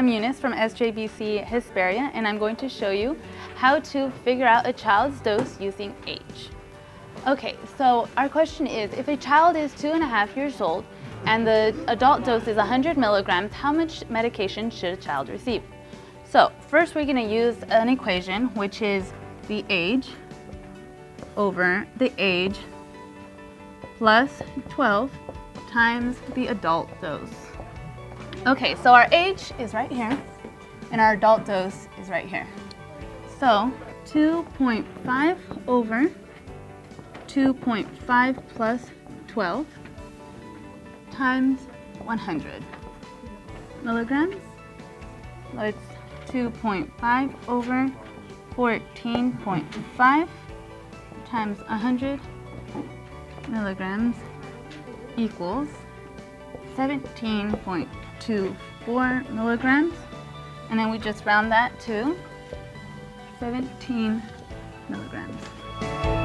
I'm Eunice from SJVC Hesperia and I'm going to show you how to figure out a child's dose using age. Okay, so our question is, if a child is two and a half years old and the adult dose is 100 milligrams, how much medication should a child receive? So first we're going to use an equation which is the age over the age plus 12 times the adult dose. Okay, so our age is right here, and our adult dose is right here. So 2.5 over 2.5 plus 12 times 100 milligrams. So it's 2.5 over 14.5 times 100 milligrams equals 17.24 milligrams. And then we just round that to 17 milligrams.